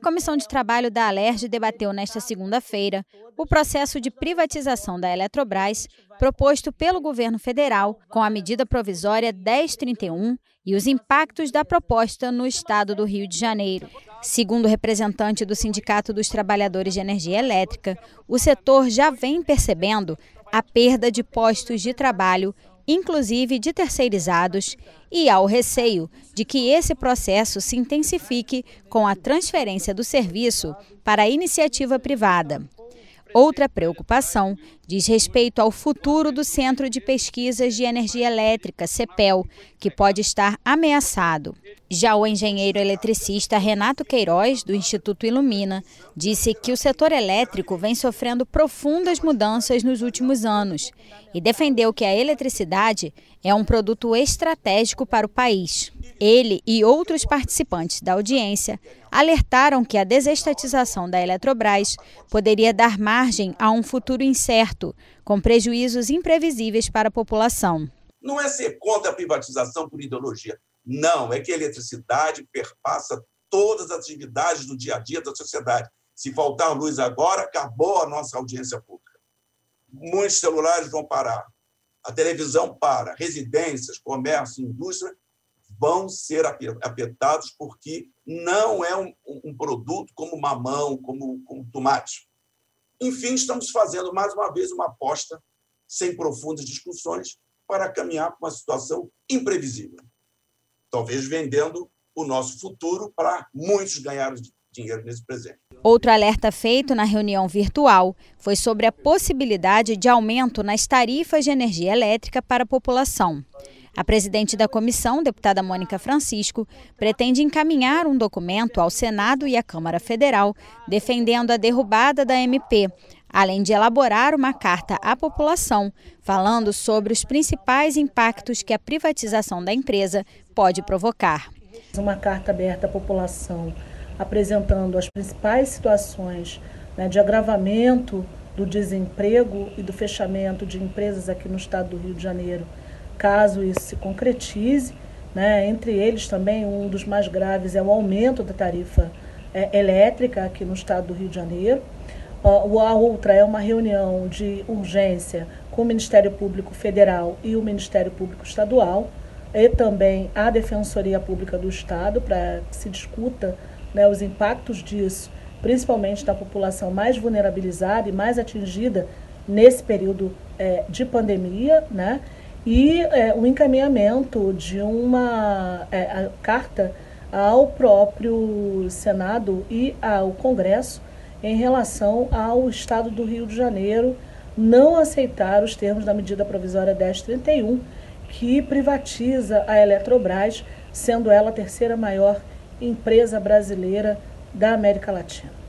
Comissão de Trabalho da Alerj debateu nesta segunda-feira o processo de privatização da Eletrobras proposto pelo governo federal com a medida provisória 1031 e os impactos da proposta no estado do Rio de Janeiro. Segundo o representante do Sindicato dos Trabalhadores de Energia Elétrica, o setor já vem percebendo a perda de postos de trabalho inclusive de terceirizados, e há o receio de que esse processo se intensifique com a transferência do serviço para a iniciativa privada. Outra preocupação diz respeito ao futuro do Centro de Pesquisas de Energia Elétrica, CEPEL, que pode estar ameaçado. Já o engenheiro eletricista Renato Queiroz, do Instituto Ilumina, disse que o setor elétrico vem sofrendo profundas mudanças nos últimos anos e defendeu que a eletricidade é um produto estratégico para o país. Ele e outros participantes da audiência alertaram que a desestatização da Eletrobras poderia dar margem a um futuro incerto, com prejuízos imprevisíveis para a população. Não é ser contra a privatização por ideologia não, é que a eletricidade perpassa todas as atividades do dia a dia da sociedade. Se faltar luz agora, acabou a nossa audiência pública. Muitos celulares vão parar, a televisão para, residências, comércio, indústria vão ser afetados porque não é um, um produto como mamão, como, como tomate. Enfim, estamos fazendo mais uma vez uma aposta sem profundas discussões para caminhar para uma situação imprevisível talvez vendendo o nosso futuro para muitos ganharem dinheiro nesse presente. Outro alerta feito na reunião virtual foi sobre a possibilidade de aumento nas tarifas de energia elétrica para a população. A presidente da comissão, deputada Mônica Francisco, pretende encaminhar um documento ao Senado e à Câmara Federal defendendo a derrubada da MP, além de elaborar uma carta à população falando sobre os principais impactos que a privatização da empresa pode provocar. Uma carta aberta à população apresentando as principais situações né, de agravamento do desemprego e do fechamento de empresas aqui no estado do Rio de Janeiro, caso isso se concretize. Né, entre eles também, um dos mais graves é o aumento da tarifa é, elétrica aqui no estado do Rio de Janeiro. A outra é uma reunião de urgência com o Ministério Público Federal e o Ministério Público Estadual e também a Defensoria Pública do Estado para que se discuta né, os impactos disso, principalmente da população mais vulnerabilizada e mais atingida nesse período é, de pandemia, né? E é, o encaminhamento de uma é, carta ao próprio Senado e ao Congresso em relação ao Estado do Rio de Janeiro não aceitar os termos da medida provisória 1031, que privatiza a Eletrobras, sendo ela a terceira maior empresa brasileira da América Latina.